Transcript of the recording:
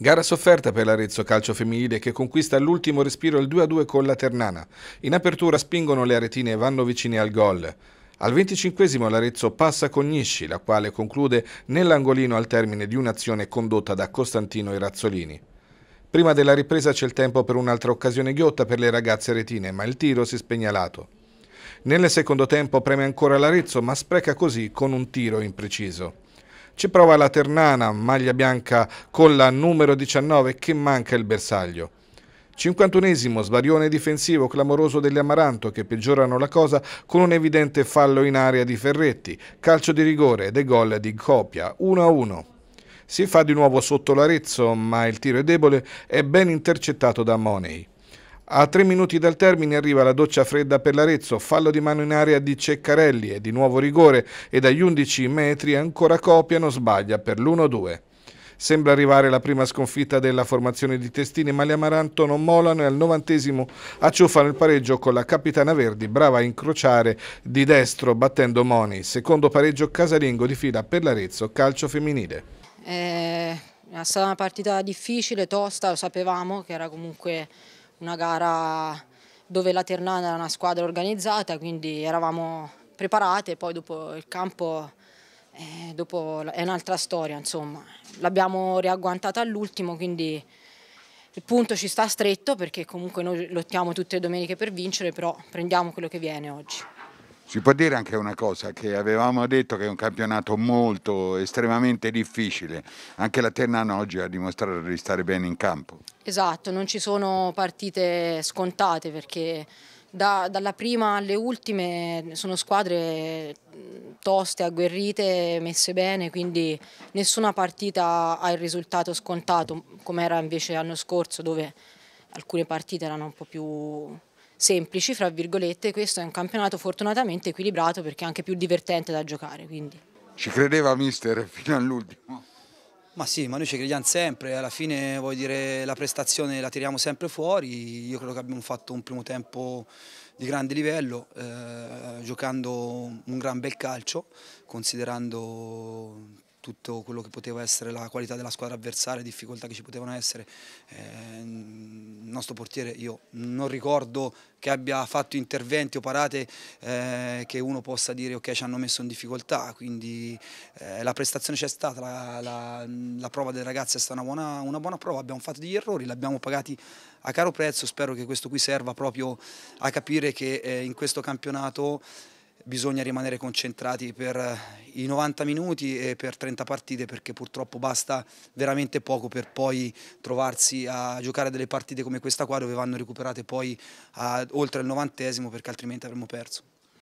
Gara sofferta per l'Arezzo Calcio Femminile che conquista all'ultimo respiro il 2-2 con la Ternana. In apertura spingono le aretine e vanno vicini al gol. Al 25 l'Arezzo passa con Nisci, la quale conclude nell'angolino al termine di un'azione condotta da Costantino e Razzolini. Prima della ripresa c'è il tempo per un'altra occasione ghiotta per le ragazze aretine, ma il tiro si spegnalato. Nel secondo tempo preme ancora l'Arezzo, ma spreca così con un tiro impreciso. Ci prova la Ternana, maglia bianca con la numero 19 che manca il bersaglio. 51esimo svarione difensivo clamoroso degli Amaranto che peggiorano la cosa con un evidente fallo in area di Ferretti, calcio di rigore ed e gol di Copia, 1-1. Si fa di nuovo sotto l'Arezzo, ma il tiro è debole e ben intercettato da Money. A tre minuti dal termine arriva la doccia fredda per l'Arezzo, fallo di mano in area di Ceccarelli e di nuovo rigore e dagli 11 metri ancora Copia non sbaglia per l'1-2. Sembra arrivare la prima sconfitta della formazione di Testini, ma gli Amaranto non molano e al novantesimo acciuffano il pareggio con la capitana Verdi, brava a incrociare di destro battendo Moni. Secondo pareggio casalingo di fila per l'Arezzo, calcio femminile. Eh, è stata una partita difficile, tosta, lo sapevamo che era comunque una gara dove la Ternana era una squadra organizzata, quindi eravamo preparate, poi dopo il campo eh, dopo è un'altra storia, insomma. L'abbiamo riagguantata all'ultimo, quindi il punto ci sta stretto perché comunque noi lottiamo tutte le domeniche per vincere, però prendiamo quello che viene oggi. Si può dire anche una cosa, che avevamo detto che è un campionato molto, estremamente difficile. Anche la Ternana oggi ha dimostrato di stare bene in campo. Esatto, non ci sono partite scontate perché da, dalla prima alle ultime sono squadre toste, agguerrite, messe bene, quindi nessuna partita ha il risultato scontato come era invece l'anno scorso dove alcune partite erano un po' più semplici, fra virgolette, questo è un campionato fortunatamente equilibrato perché è anche più divertente da giocare. Quindi. Ci credeva mister fino all'ultimo? Ma sì, ma noi ci crediamo sempre, alla fine dire la prestazione la tiriamo sempre fuori, io credo che abbiamo fatto un primo tempo di grande livello, eh, giocando un gran bel calcio, considerando tutto quello che poteva essere la qualità della squadra avversaria, difficoltà che ci potevano essere. Eh, il nostro portiere io non ricordo che abbia fatto interventi o parate eh, che uno possa dire ok ci hanno messo in difficoltà, quindi eh, la prestazione c'è stata, la, la, la, prova delle ragazze è stata una buona, una buona prova, abbiamo fatto degli errori, li abbiamo pagati a caro prezzo, spero che questo qui serva proprio a capire che eh, in questo campionato bisogna rimanere concentrati per i 90 minuti e per 30 partite perché purtroppo basta veramente poco per poi trovarsi a giocare delle partite come questa qua dove vanno recuperate poi a, oltre il novantesimo perché altrimenti avremmo perso.